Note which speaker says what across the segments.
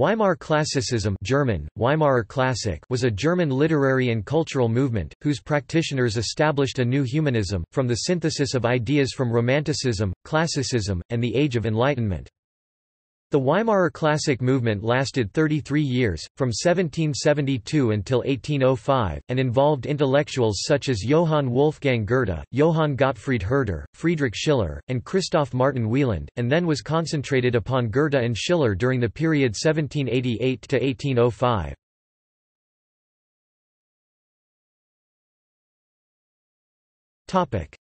Speaker 1: Weimar Classicism German, Weimarer Klassik was a German literary and cultural movement, whose practitioners established a new humanism, from the synthesis of ideas from Romanticism, Classicism, and the Age of Enlightenment. The Weimarer Classic movement lasted 33 years, from 1772 until 1805, and involved intellectuals such as Johann Wolfgang Goethe, Johann Gottfried Herder, Friedrich Schiller, and Christoph Martin Wieland, and then was concentrated upon Goethe and Schiller during the period 1788 to 1805.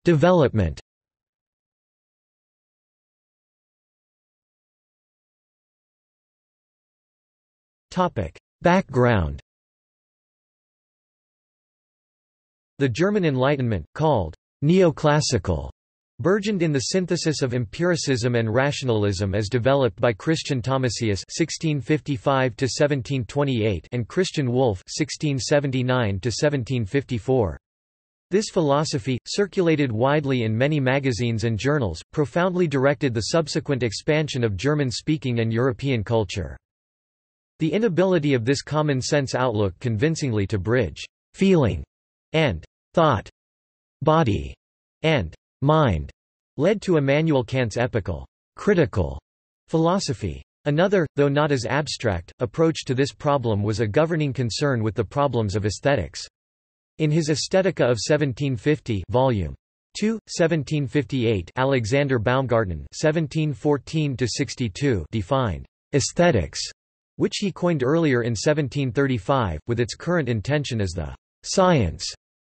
Speaker 1: Development Background The German Enlightenment, called neoclassical, burgeoned in the synthesis of empiricism and rationalism as developed by Christian Thomasius (1655–1728) and Christian Wolff (1679–1754). This philosophy, circulated widely in many magazines and journals, profoundly directed the subsequent expansion of German-speaking and European culture. The inability of this common-sense outlook convincingly to bridge «feeling» and «thought», «body» and «mind» led to Immanuel Kant's epical «critical» philosophy. Another, though not as abstract, approach to this problem was a governing concern with the problems of aesthetics. In his Aesthetica of 1750 volume 2, 1758 Alexander Baumgarten 1714 defined «aesthetics» which he coined earlier in 1735, with its current intention as the science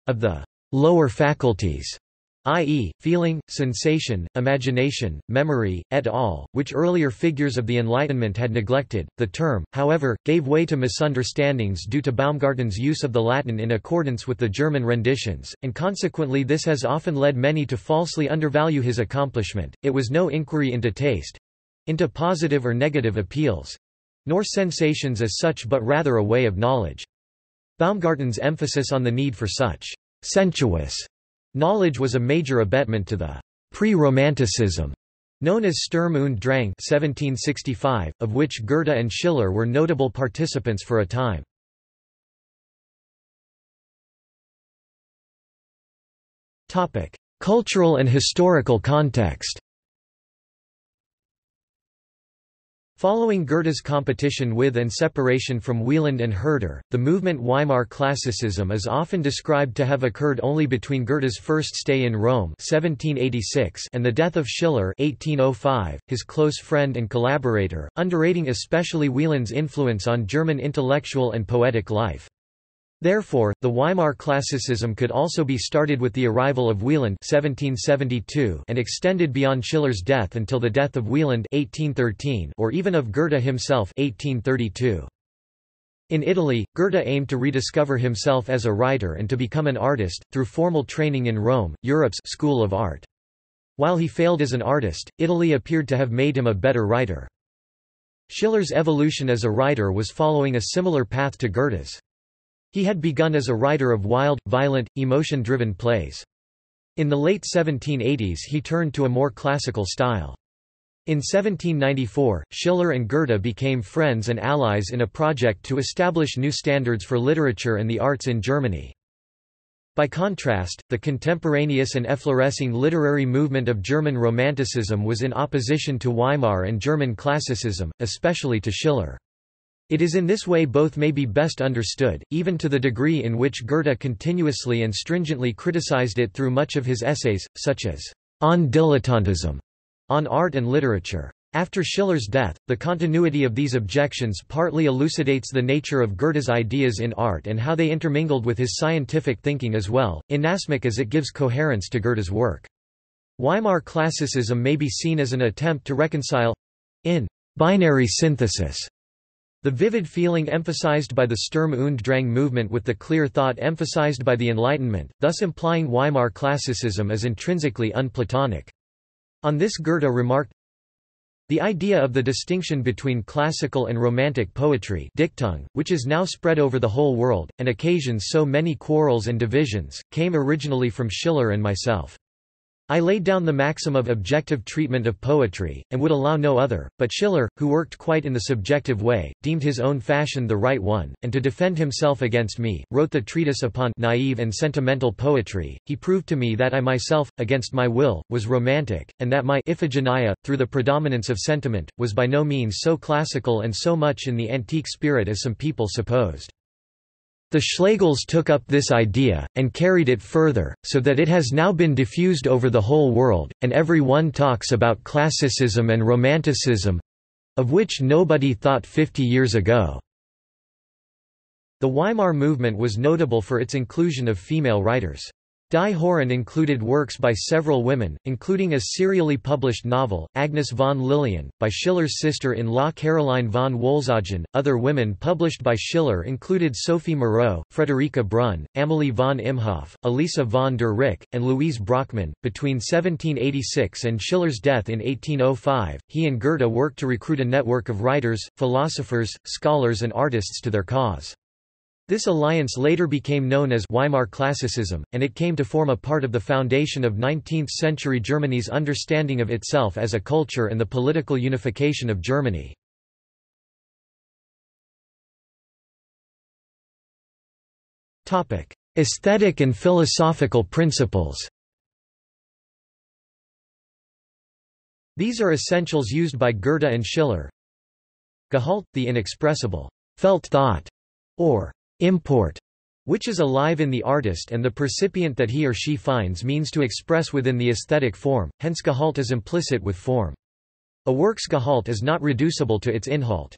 Speaker 1: of the lower faculties, i.e., feeling, sensation, imagination, memory, et al., which earlier figures of the Enlightenment had neglected. The term, however, gave way to misunderstandings due to Baumgarten's use of the Latin in accordance with the German renditions, and consequently this has often led many to falsely undervalue his accomplishment. It was no inquiry into taste into positive or negative appeals nor sensations as such but rather a way of knowledge. Baumgarten's emphasis on the need for such sensuous knowledge was a major abetment to the pre-romanticism known as Sturm und Drang 1765, of which Goethe and Schiller were notable participants for a time. Cultural and historical context Following Goethe's competition with and separation from Wieland and Herder, the movement Weimar Classicism is often described to have occurred only between Goethe's first stay in Rome 1786 and the death of Schiller 1805, his close friend and collaborator, underrating especially Wieland's influence on German intellectual and poetic life. Therefore, the Weimar classicism could also be started with the arrival of Wieland 1772 and extended beyond Schiller's death until the death of Wieland 1813 or even of Goethe himself 1832. In Italy, Goethe aimed to rediscover himself as a writer and to become an artist, through formal training in Rome, Europe's school of art. While he failed as an artist, Italy appeared to have made him a better writer. Schiller's evolution as a writer was following a similar path to Goethe's. He had begun as a writer of wild, violent, emotion-driven plays. In the late 1780s he turned to a more classical style. In 1794, Schiller and Goethe became friends and allies in a project to establish new standards for literature and the arts in Germany. By contrast, the contemporaneous and efflorescing literary movement of German Romanticism was in opposition to Weimar and German Classicism, especially to Schiller. It is in this way both may be best understood, even to the degree in which Goethe continuously and stringently criticized it through much of his essays, such as On Dilettantism, on art and literature. After Schiller's death, the continuity of these objections partly elucidates the nature of Goethe's ideas in art and how they intermingled with his scientific thinking as well, inasmuch as it gives coherence to Goethe's work. Weimar classicism may be seen as an attempt to reconcile—in binary synthesis the vivid feeling emphasized by the Sturm und Drang movement with the clear thought emphasized by the Enlightenment, thus implying Weimar classicism as intrinsically unplatonic. On this Goethe remarked, the idea of the distinction between classical and romantic poetry Dichtung, which is now spread over the whole world, and occasions so many quarrels and divisions, came originally from Schiller and myself. I laid down the maxim of objective treatment of poetry, and would allow no other, but Schiller, who worked quite in the subjective way, deemed his own fashion the right one, and to defend himself against me, wrote the treatise upon naive and sentimental poetry. He proved to me that I myself, against my will, was romantic, and that my Iphigenia, through the predominance of sentiment, was by no means so classical and so much in the antique spirit as some people supposed. The Schlegels took up this idea, and carried it further, so that it has now been diffused over the whole world, and every one talks about classicism and romanticism—of which nobody thought fifty years ago. The Weimar movement was notable for its inclusion of female writers. Die Horen included works by several women, including a serially published novel, Agnes von Lilien, by Schiller's sister-in-law Caroline von Wolzogen. Other women published by Schiller included Sophie Mereau, Friederike Brun, Amalie von Imhoff, Elisa von der Recke, and Louise Brachmann. Between 1786 and Schiller's death in 1805, he and Goethe worked to recruit a network of writers, philosophers, scholars and artists to their cause. This alliance later became known as Weimar Classicism, and it came to form a part of the foundation of 19th-century Germany's understanding of itself as a culture and the political unification of Germany. Aesthetic and philosophical principles These are essentials used by Goethe and Schiller. Gehalt, the inexpressible felt thought, or import, which is alive in the artist and the percipient that he or she finds means to express within the aesthetic form, hence Gehalt is implicit with form. A work's Gehalt is not reducible to its Inhalt.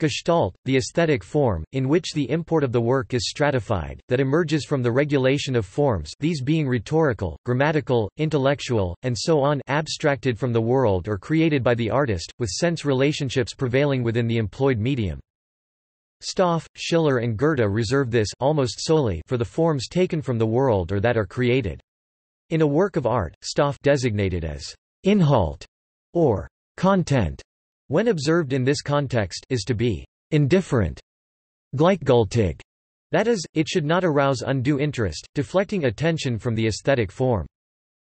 Speaker 1: Gestalt, the aesthetic form, in which the import of the work is stratified, that emerges from the regulation of forms these being rhetorical, grammatical, intellectual, and so on abstracted from the world or created by the artist, with sense relationships prevailing within the employed medium. Stoff, Schiller and Goethe reserve this almost solely for the forms taken from the world or that are created. In a work of art, Stoff designated as Inhalt or content, when observed in this context, is to be indifferent, gleichgültig, that is, it should not arouse undue interest, deflecting attention from the aesthetic form.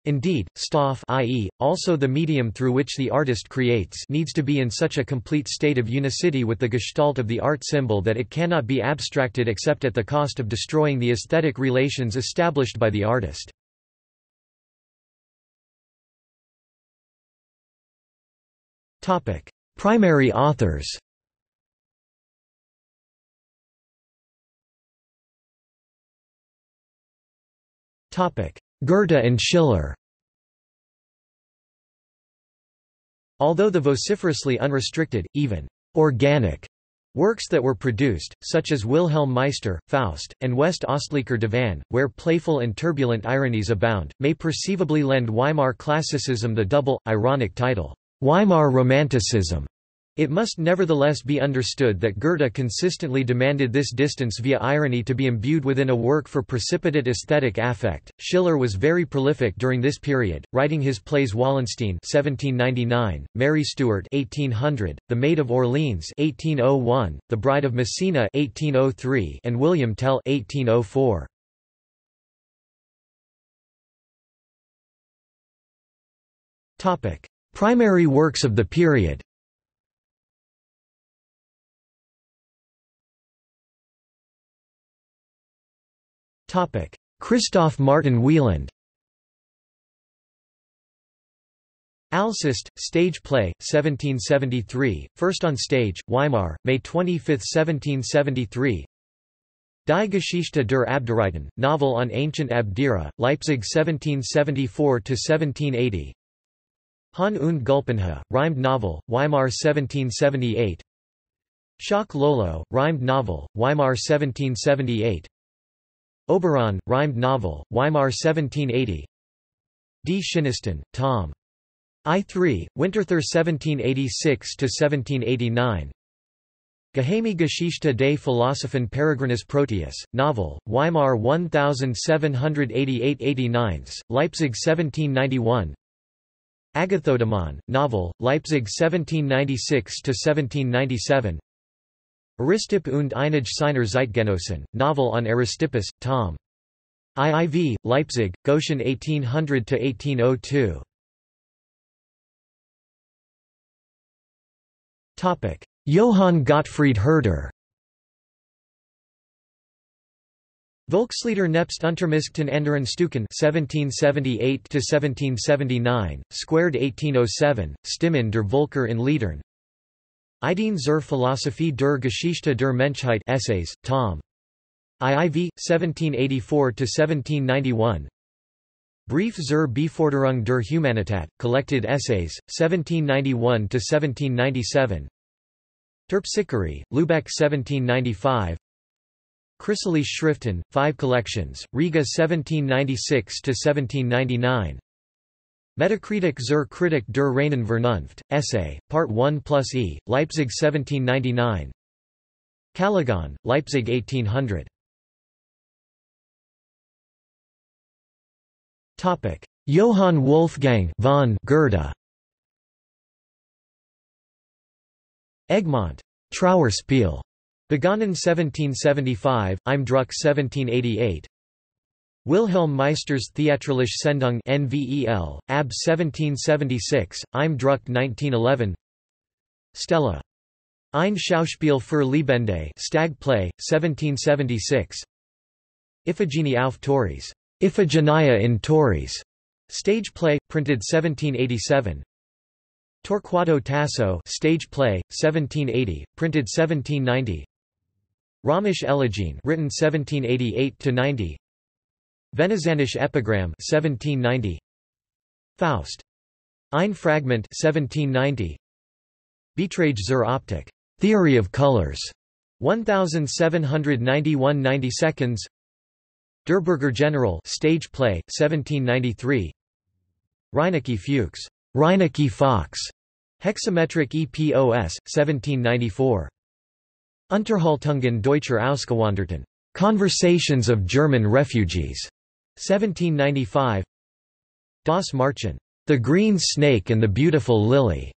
Speaker 1: Indeed, Stoff i.e., also the medium through which the artist creates needs to be in such a complete state of unicity with the gestalt of the art symbol that it cannot be abstracted except at the cost of destroying the aesthetic relations established by the artist. Primary authors Topic: Goethe and Schiller Although the vociferously unrestricted, even organic Works that were produced, such as Wilhelm Meister, Faust, and West-östlicher Divan, where playful and turbulent ironies abound, may perceivably lend Weimar classicism the double, ironic title, Weimar Romanticism. It must nevertheless be understood that Goethe consistently demanded this distance via irony to be imbued within a work for precipitate aesthetic affect. Schiller was very prolific during this period, writing his plays Wallenstein (1799), Mary Stuart (1800), The Maid of Orleans (1801), The Bride of Messina (1803), and William Tell (1804). Topic: Primary works of the period. Christoph Martin Wieland. Alceste, stage play, 1773, first on stage, Weimar, May 25, 1773 Die Geschichte der Abderiten, novel on ancient Abdera, Leipzig 1774–1780 Hann und Gulpenhee, rhymed novel, Weimar 1778 Schach Lolo, rhymed novel, Weimar 1778 Oberon, rhymed novel, Weimar 1780 Dschinnistan, Tom. I3, Winterthur 1786–1789 Geheime Geschichte des Philosophen Peregrinus Proteus, novel, Weimar 1788–89, Leipzig 1791 Agathodämon, novel, Leipzig 1796–1797 Aristipp und einige seiner Zeitgenossen, novel on Aristippus, Tom. IIV, Leipzig, Göschen 1800–1802 Johann Gottfried Herder. Volkslieder nebst Untermischten anderen Stücken 1778–1779, squared 1807, Stimmen der Völker in Liedern Ideen zur Philosophie der Geschichte der Menschheit Essays, Tom. IIV, 1784–1791 Brief zur Beförderung der Humanität, Collected Essays, 1791–1797 Terpsichore, Lübeck 1795 Christliche Schriften, 5 collections, Riga 1796–1799 Metakritik zur Kritik der reinen Vernunft, Essay, Part 1 plus E, Leipzig 1799 Kalligone, Leipzig 1800 Johann Wolfgang von Goethe. Egmont. Trauerspiel. Begonnen 1775, Im Druck 1788 Wilhelm Meister's Theatralische Sendung NVEL, AB 1776, Im Druck 1911 Stella. Ein Schauspiel für Liebende Stag Play, 1776 Iphigenie auf Tauris. Iphigenia in Tauris. Stage play, printed 1787 Torquato Tasso stage play, 1780, printed 1790 Römische Elegien written 1788–90 Venezianische Epigram 1790 Faust. Ein Fragment 1790 Beiträge zur Optik. Theory of Colors. 1791 90 seconds Der Bürger General stage play 1793 Reineke Fuchs. Reineke Fox. Hexametric EPOS 1794 Unterhaltungen deutscher Ausgewanderten. Conversations of German Refugees 1795 Das Märchen The Green Snake and the Beautiful Lily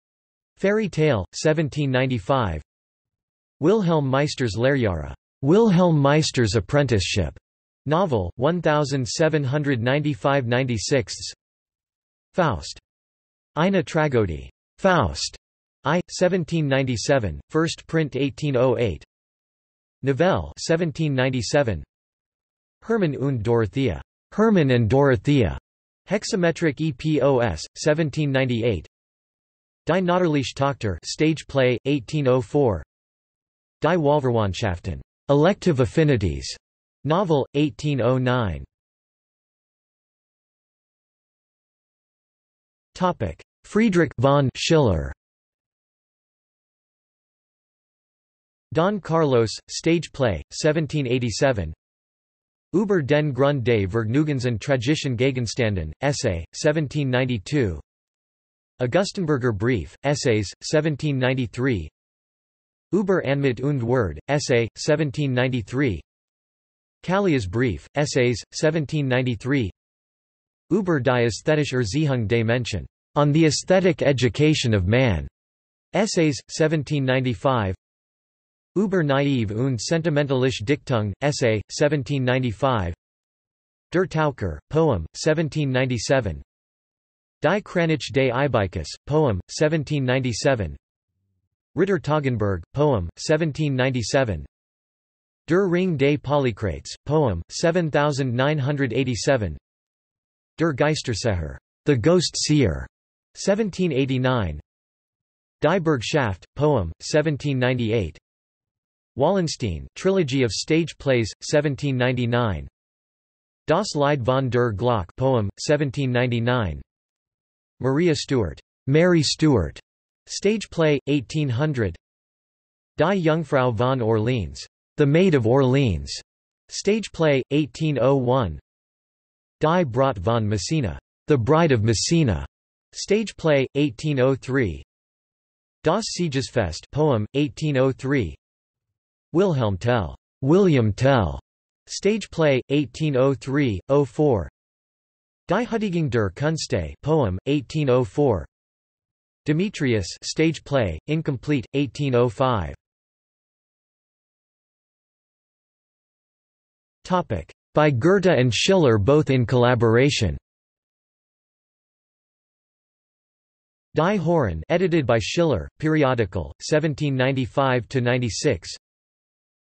Speaker 1: Fairy Tale 1795 Wilhelm Meister's Lehrjahre Wilhelm Meister's Apprenticeship Novel, 1795–96 Faust. Eine Tragödie. Faust. I. 1797, first print 1808 Novelle 1797 Hermann und Dorothea. Hermann and Dorothea. Hexametric EPOS, 1798 Die Natürliche Tochter stage play, 1804 Die Wahlverwandtschaften. Elective Affinities. Novel, 1809 Topic: Friedrich von Schiller Don Carlos, stage play, 1787 Über den Grund des Vergnügens und Tragischen Gegenständen, Essay, 1792 Augustenburger Brief, Essays, 1793 Über Anmut und Würde, Essay, 1793 Callias Brief, Essays, 1793 Über die ästhetische Erziehung des Menschen. On the Aesthetic Education of Man. Essays, 1795 Über naive und sentimentalische Dichtung, Essay, 1795 Der Taucher, Poem, 1797 Die Kranich des Ibycus, Poem, 1797 Ritter Toggenburg, Poem, 1797 Der Ring des Polycrates, Poem, 7987 Der Geisterseher, The Ghost Seer, 1789 Die Bürgschaft, Poem, 1798 Wallenstein, Trilogy of Stage Plays, 1799 Das Lied von der Glock, Poem, 1799 Maria Stuart, Mary Stuart, Stage Play, 1800 Die Jungfrau von Orleans, the Maid of Orleans. Stage play, 1801 Die Braut von Messina. The Bride of Messina. Stage play, 1803 Das Siegesfest poem, 1803 Wilhelm Tell. William Tell. Stage play, 1803-04 Die Huldigung der Künste poem, 1804 Demetrius stage play, incomplete, 1805 Topic By Goethe and Schiller both in collaboration. Die Horen edited by Schiller, periodical, 1795–96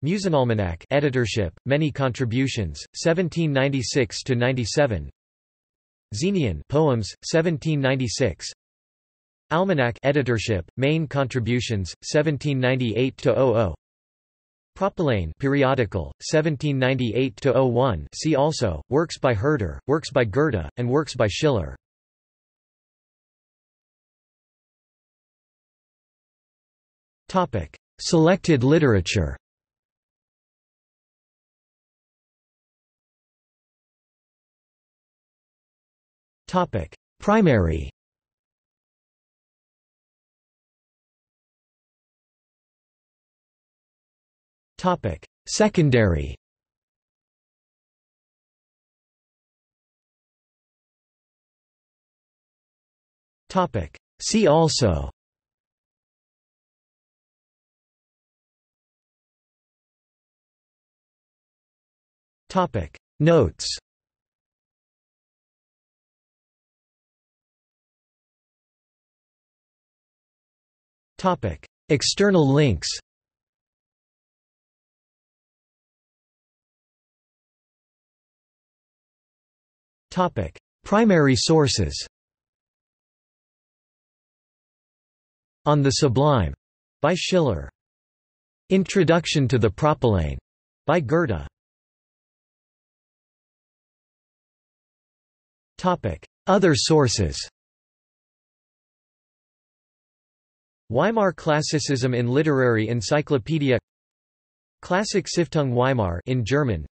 Speaker 1: Musenalmanach editorship, many contributions, 1796–97 Xenien poems, 1796 Almanac editorship, main contributions, 1798 to 00. Propyläen periodical, 1798 to 01. see also, works by Herder, works by Goethe, and works by Schiller. Topic: Selected literature Primary. Topic: Secondary. Topic: See also. Topic: Notes External links. Topic: Primary sources. On the Sublime. By Schiller. Introduction to the Propyläen by Goethe. Topic: Other sources Weimar Classicism in Literary Encyclopedia. Klassik Stiftung Weimar in German.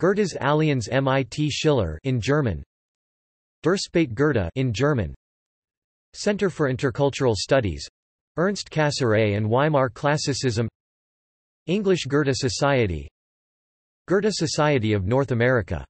Speaker 1: Goethe's Allianz mit Schiller in German. Der Goethe in German. Center for Intercultural Studies. Ernst Cassirer and Weimar Classicism. English Goethe Society. Goethe Society of North America